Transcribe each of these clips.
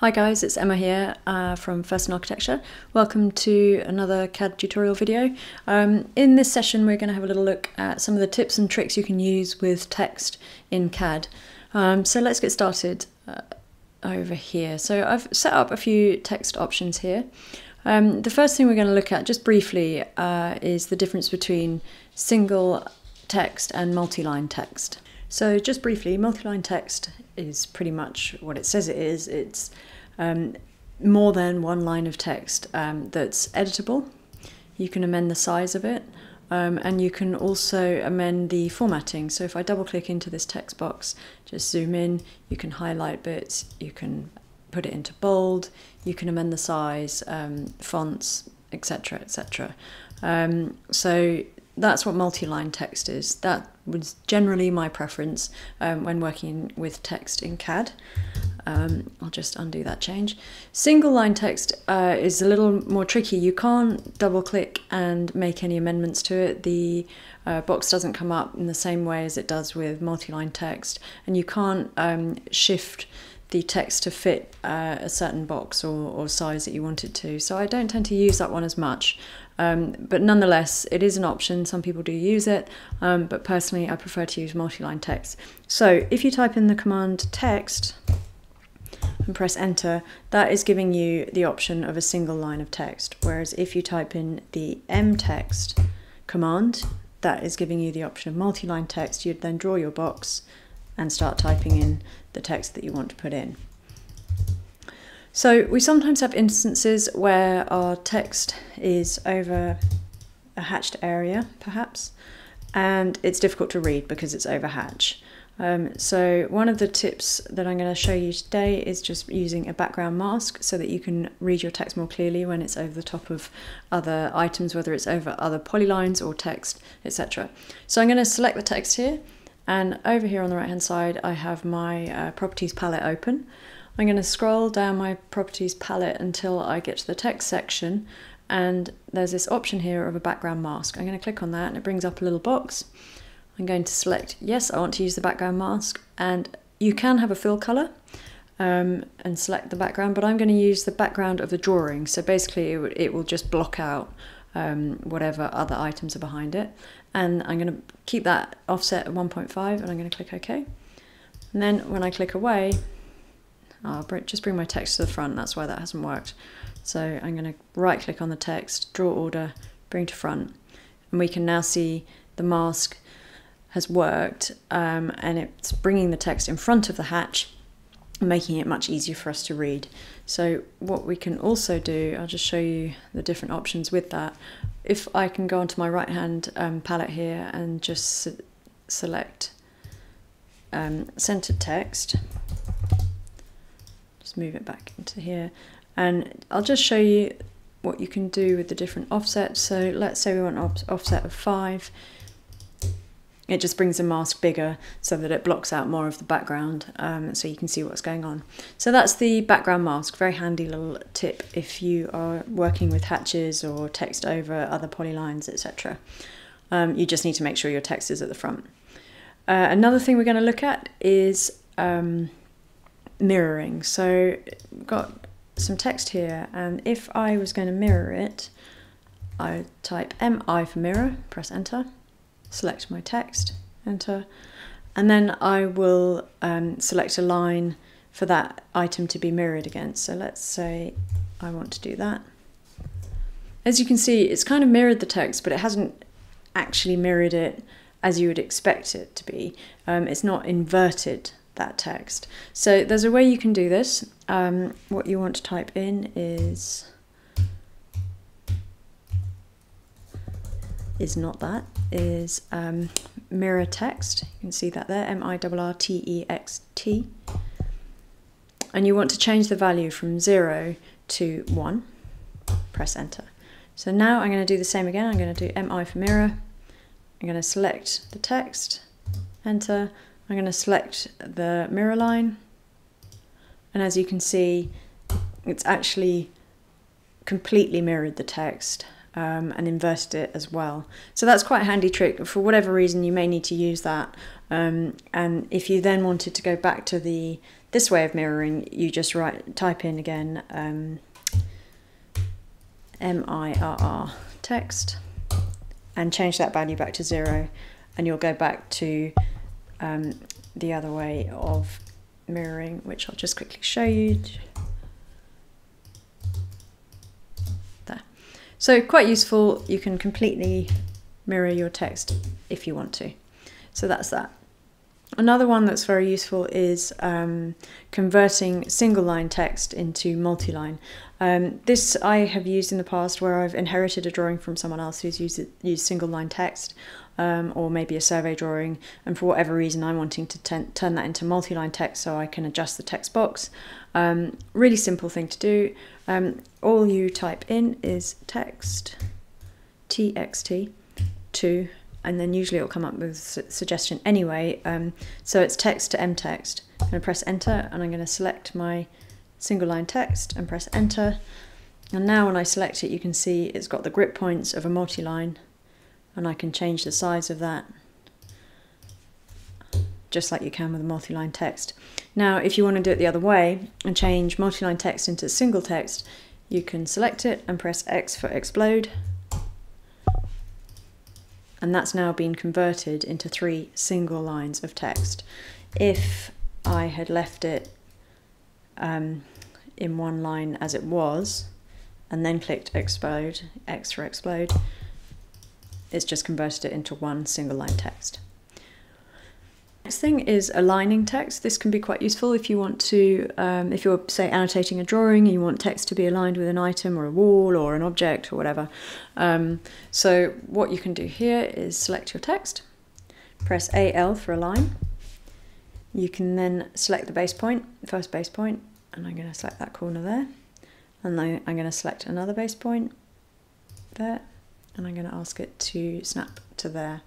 Hi guys, it's Emma here uh, from First in Architecture. Welcome to another CAD tutorial video. Um, in this session we're going to have a little look at some of the tips and tricks you can use with text in CAD. Um, so let's get started uh, over here. So I've set up a few text options here. Um, the first thing we're going to look at just briefly uh, is the difference between single text and multi-line text. So just briefly, multi-line text is pretty much what it says it is. It's um, more than one line of text um, that's editable. You can amend the size of it um, and you can also amend the formatting. So if I double click into this text box, just zoom in, you can highlight bits, you can put it into bold, you can amend the size, um, fonts, etc. etc. Um, so that's what multi-line text is. That was generally my preference um, when working with text in CAD. Um, I'll just undo that change. Single line text uh, is a little more tricky. You can't double click and make any amendments to it. The uh, box doesn't come up in the same way as it does with multi-line text and you can't um, shift the text to fit uh, a certain box or, or size that you want it to. So I don't tend to use that one as much. Um, but nonetheless, it is an option. Some people do use it, um, but personally, I prefer to use multi-line text. So if you type in the command text, and press enter, that is giving you the option of a single line of text. Whereas if you type in the mtext command, that is giving you the option of multi-line text. You'd then draw your box and start typing in the text that you want to put in. So we sometimes have instances where our text is over a hatched area, perhaps, and it's difficult to read because it's over hatch. Um, so one of the tips that I'm going to show you today is just using a background mask so that you can read your text more clearly when it's over the top of other items, whether it's over other polylines or text, etc. So I'm going to select the text here and over here on the right hand side I have my uh, properties palette open. I'm going to scroll down my properties palette until I get to the text section and there's this option here of a background mask. I'm going to click on that and it brings up a little box. I'm going to select yes, I want to use the background mask and you can have a fill color um, and select the background, but I'm going to use the background of the drawing. So basically it, it will just block out um, whatever other items are behind it. And I'm going to keep that offset at 1.5 and I'm going to click OK. And then when I click away, I'll just bring my text to the front, that's why that hasn't worked. So I'm going to right click on the text, draw order, bring to front, and we can now see the mask has worked um, and it's bringing the text in front of the hatch making it much easier for us to read. So what we can also do, I'll just show you the different options with that. If I can go onto my right hand um, palette here and just select um, centered text, just move it back into here and I'll just show you what you can do with the different offsets. So let's say we want an offset of 5 it just brings the mask bigger so that it blocks out more of the background um, so you can see what's going on. So that's the background mask, very handy little tip if you are working with hatches or text over other polylines, etc. Um, you just need to make sure your text is at the front. Uh, another thing we're going to look at is um, mirroring. So got some text here and if I was going to mirror it, I type MI for mirror, press enter select my text, enter, and then I will um, select a line for that item to be mirrored against. So let's say I want to do that. As you can see, it's kind of mirrored the text, but it hasn't actually mirrored it as you would expect it to be. Um, it's not inverted that text. So there's a way you can do this. Um, what you want to type in is is not that, is um, mirror text. You can see that there, M-I-R-R-T-E-X-T. And you want to change the value from 0 to 1. Press enter. So now I'm going to do the same again. I'm going to do MI for mirror. I'm going to select the text, enter. I'm going to select the mirror line. And as you can see, it's actually completely mirrored the text um, and inverted it as well. So that's quite a handy trick. For whatever reason, you may need to use that. Um, and if you then wanted to go back to the this way of mirroring, you just write type in again um, mirr text and change that value back to zero, and you'll go back to um, the other way of mirroring, which I'll just quickly show you. There. So quite useful. You can completely mirror your text if you want to. So that's that. Another one that's very useful is um, converting single line text into multi-line. Um, this I have used in the past where I've inherited a drawing from someone else who's used, used single line text um, or maybe a survey drawing and for whatever reason I'm wanting to turn that into multi-line text so I can adjust the text box. Um, really simple thing to do. Um, all you type in is text txt to and then usually it'll come up with suggestion anyway. Um, so it's text to mtext. I'm going to press enter and I'm going to select my single line text and press enter. And now when I select it, you can see it's got the grip points of a multi-line and I can change the size of that just like you can with a multi-line text. Now, if you want to do it the other way and change multi-line text into single text, you can select it and press X for explode and that's now been converted into three single lines of text. If I had left it um, in one line as it was, and then clicked explode, X for explode, it's just converted it into one single line text. Next thing is aligning text. This can be quite useful if you want to, um, if you're say annotating a drawing and you want text to be aligned with an item or a wall or an object or whatever. Um, so what you can do here is select your text, press AL for align. You can then select the base point, first base point, and I'm going to select that corner there. And then I'm going to select another base point there, and I'm going to ask it to snap to there.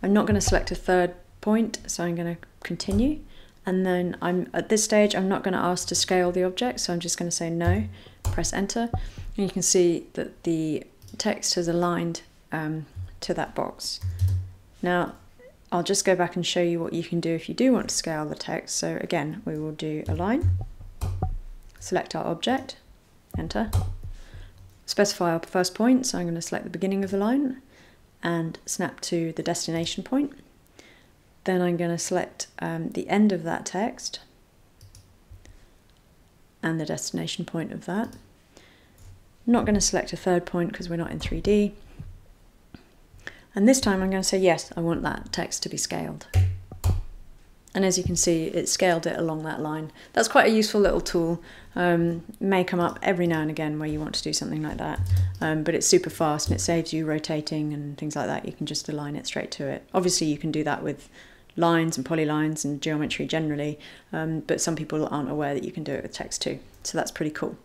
I'm not going to select a third point, so I'm going to continue. And then I'm at this stage, I'm not going to ask to scale the object, so I'm just going to say no, press enter. And you can see that the text has aligned um, to that box. Now, I'll just go back and show you what you can do if you do want to scale the text. So again, we will do align, select our object, enter, specify our first point, so I'm going to select the beginning of the line and snap to the destination point. Then I'm going to select um, the end of that text and the destination point of that. I'm not going to select a third point because we're not in 3D. And this time I'm going to say, yes, I want that text to be scaled. And as you can see, it scaled it along that line. That's quite a useful little tool. Um, may come up every now and again where you want to do something like that. Um, but it's super fast and it saves you rotating and things like that. You can just align it straight to it. Obviously, you can do that with lines and polylines and geometry generally, um, but some people aren't aware that you can do it with text too. So that's pretty cool.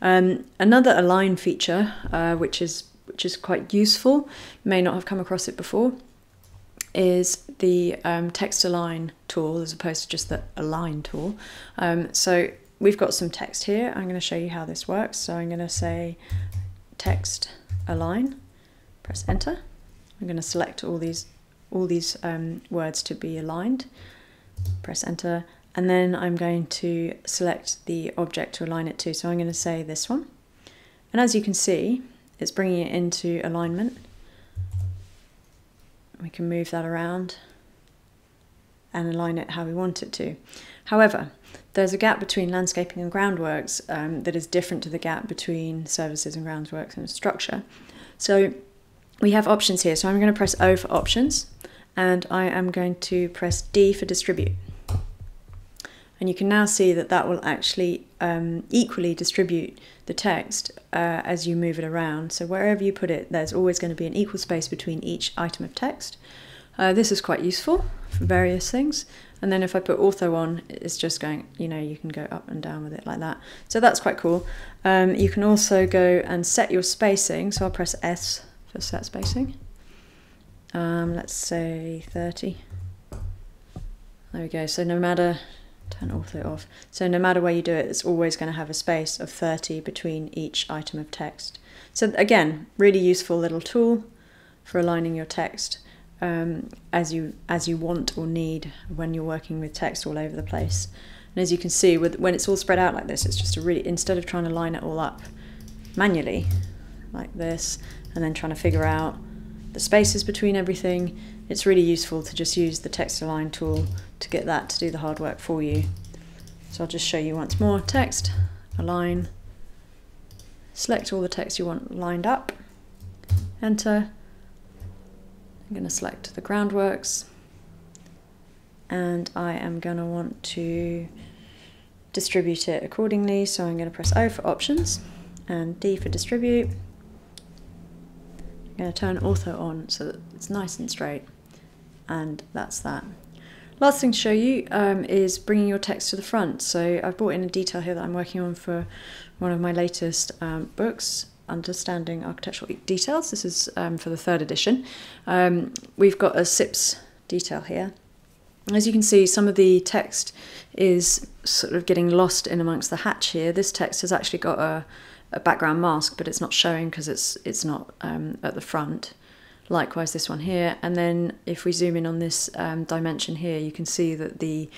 Um, another align feature, uh, which is which is quite useful, may not have come across it before, is the um, text align tool as opposed to just the align tool. Um, so we've got some text here. I'm going to show you how this works. So I'm going to say text align, press enter. I'm going to select all these all these um, words to be aligned. Press enter and then I'm going to select the object to align it to. So I'm going to say this one. And as you can see, it's bringing it into alignment. We can move that around and align it how we want it to. However, there's a gap between landscaping and groundworks um, that is different to the gap between services and groundworks and structure. So we have options here. So I'm going to press O for options and I am going to press D for distribute. And you can now see that that will actually um, equally distribute the text uh, as you move it around. So wherever you put it, there's always going to be an equal space between each item of text. Uh, this is quite useful for various things. And then if I put ortho on, it's just going, you know, you can go up and down with it like that. So that's quite cool. Um, you can also go and set your spacing. So I'll press S for set spacing um, let's say 30 there we go. So no matter turn ortho off. So no matter where you do it it's always going to have a space of 30 between each item of text. So again, really useful little tool for aligning your text um, as you as you want or need when you're working with text all over the place. And as you can see, with when it's all spread out like this, it's just a really instead of trying to line it all up manually like this and then trying to figure out the spaces between everything, it's really useful to just use the text align tool to get that to do the hard work for you. So I'll just show you once more. Text, align, select all the text you want lined up, enter, I'm going to select the groundworks and I am going to want to distribute it accordingly. So I'm going to press O for options and D for distribute. Going to turn ortho on so that it's nice and straight and that's that. Last thing to show you um, is bringing your text to the front. So I've brought in a detail here that I'm working on for one of my latest um, books Understanding Architectural Details. This is um, for the third edition. Um, we've got a SIPS detail here. As you can see, some of the text is sort of getting lost in amongst the hatch here. This text has actually got a, a background mask, but it's not showing because it's it's not um, at the front. Likewise, this one here. And then if we zoom in on this um, dimension here, you can see that the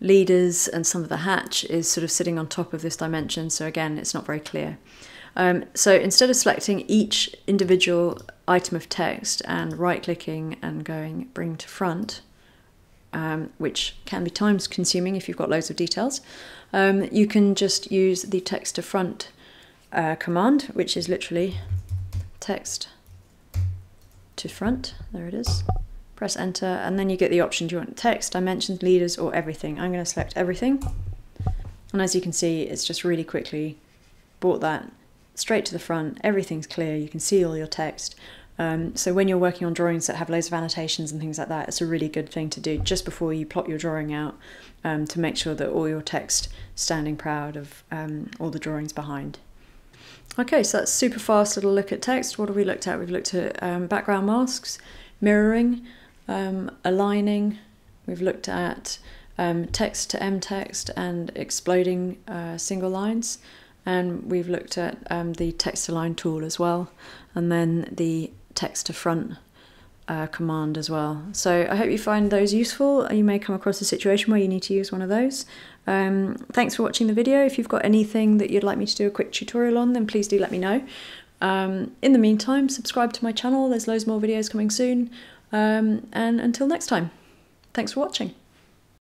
leaders and some of the hatch is sort of sitting on top of this dimension. So again, it's not very clear. Um, so instead of selecting each individual item of text and right clicking and going bring to front, um, which can be time consuming if you've got loads of details, um, you can just use the text to front uh, command, which is literally text to front. There it is. Press enter, and then you get the option do you want text, dimensions, leaders, or everything? I'm going to select everything. And as you can see, it's just really quickly brought that straight to the front, everything's clear, you can see all your text. Um, so when you're working on drawings that have loads of annotations and things like that, it's a really good thing to do just before you plot your drawing out um, to make sure that all your text standing proud of um, all the drawings behind. Okay, so that's super fast little look at text. What have we looked at? We've looked at um, background masks, mirroring, um, aligning. We've looked at um, text to M text and exploding uh, single lines and we've looked at um, the text align tool as well and then the text to front uh, command as well. So I hope you find those useful. You may come across a situation where you need to use one of those. Um, thanks for watching the video. If you've got anything that you'd like me to do a quick tutorial on, then please do let me know. Um, in the meantime, subscribe to my channel. There's loads more videos coming soon. Um, and until next time, thanks for watching.